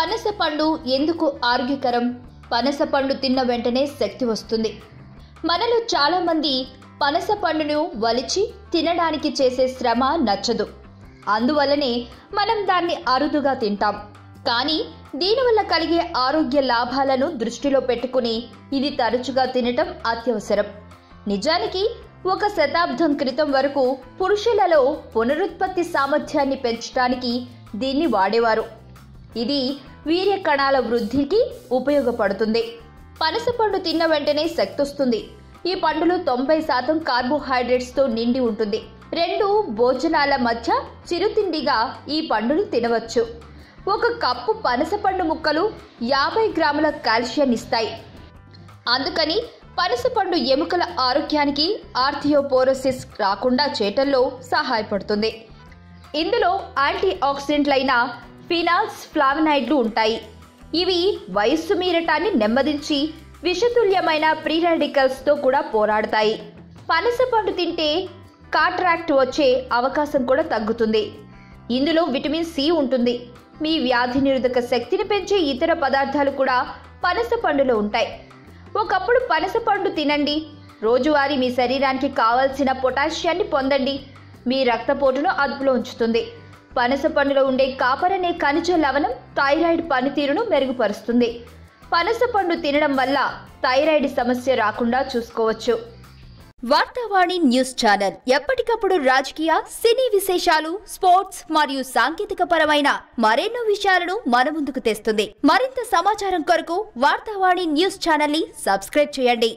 పనస పండు ఎందుకు ఆరోగ్యకరం? పనస పండు తిన్న వెంటనే శక్తి వస్తుంది. మనలో చాలామంది పనస పండును వలిచి తినడానికి చేసే శ్రమ నచ్చదు. అందువల్లనే మనం దాన్ని అరుదుగా తింటాం. కానీ దీనివల్ల కలిగే ఆరోగ్య లాభాలను దృష్టిలో పెట్టుకుని ఇది తరచుగా తినటం అత్యవసరం. నిజానికి ఒక శతాబ్దం క్రితం వరకు పురుషులలో పునరుత్పత్తి సామర్థ్యాన్ని పెంచడానికి దీన్ని వాడేవారు. ఇది వీర్య కణాల వృద్ధికి ఉపయోగపడుతుంది. పనసపండు తిన్న వెంటనే శక్తి వస్తుంది ఈ పండులో తొంభై శాతం కార్బోహైడ్రేట్స్తో నిండి ఉంటుంది. రెండు భోజనాల మధ్య చిరుతిండిగా ఈ పండును తినవచ్చు. ఒక కప్పు పనసపండు ముక్కలు యాభై గ్రాముల కాల్షియం ఇస్తాయి. అందుకని పనసపండు ఎముకల ఆరోగ్యానికి ఆర్థియోపోరోసిస్ రాకుండా చేయటంలో సహాయపడుతుంది. ఇందులో యాంటీ ఆక్సిడెంట్లైన ఫినాల్స్ ఫ్లావనాయిడ్లు ఉంటాయి. ఇవి వయస్సు మీరటాన్ని నెమ్మదించి విషతుల్యమైన ప్రీ రాడికల్స్తో కూడా పోరాడతాయి. పనసపండు తింటే కాట్రాక్ట్ వచ్చే అవకాశం కూడా తగ్గుతుంది. ఇందులో విటమిన్ సి ఉంటుంది. మీ వ్యాధి నిరోధక శక్తిని పెంచే ఇతర పదార్థాలు కూడా పనస పండులో ఉంటాయి. ఒకప్పుడు పనస పండు తినండి. రోజువారీ మీ శరీరానికి కావలసిన పొటాషియాన్ని పొందండి. మీ రక్తపోటును అదుపులో ఉంచుతుంది. పనస పండులో ఉండే కాపర్ అనే ఖనిజ లవణం థైరాయిడ్ పనితీరును మెరుగుపరుస్తుంది. పనస పండు తినడం వల్ల థైరాయిడ్ సమస్య రాకుండా చూసుకోవచ్చు. వార్తావాణి న్యూస్ ఛానల్ ఎప్పటికప్పుడు రాజకీయ సినీ విశేషాలు స్పోర్ట్స్ మరియు సాంకేతిక పరమైన మరెన్నో విషయాలను మన ముందుకు తెస్తుంది. మరింత సమాచారం కొరకు వార్తావాణి న్యూస్ ఛానల్ని సబ్స్క్రైబ్ చేయండి.